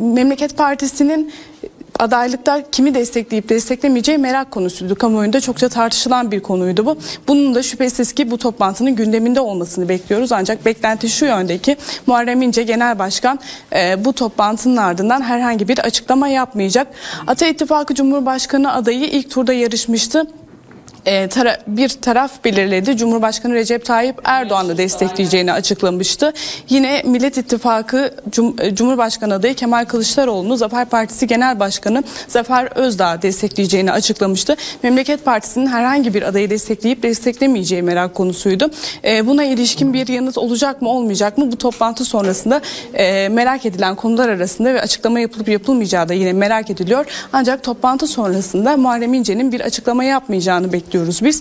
Memleket Partisi'nin adaylıkta kimi destekleyip desteklemeyeceği merak konusuydu. Kamuoyunda çokça tartışılan bir konuydu bu. Bunun da şüphesiz ki bu toplantının gündeminde olmasını bekliyoruz. Ancak beklenti şu yönde ki Muharrem İnce Genel Başkan e, bu toplantının ardından herhangi bir açıklama yapmayacak. Ata İttifakı Cumhurbaşkanı adayı ilk turda yarışmıştı e, tara- bir taraf belirledi. Cumhurbaşkanı Recep Tayyip Erdoğan'ı destekleyeceğini açıklamıştı. Yine Millet İttifakı Cum- e, Cumhurbaşkanı adayı Kemal Kılıçdaroğlu'nu Zafer Partisi Genel Başkanı Zafer Özdağ destekleyeceğini açıklamıştı. Memleket Partisi'nin herhangi bir adayı destekleyip desteklemeyeceği merak konusuydu. E, buna ilişkin bir yanıt olacak mı olmayacak mı bu toplantı sonrasında e, merak edilen konular arasında ve açıklama yapılıp yapılmayacağı da yine merak ediliyor. Ancak toplantı sonrasında Muharrem İnce'nin bir açıklama yapmayacağını bekliyoruz biz.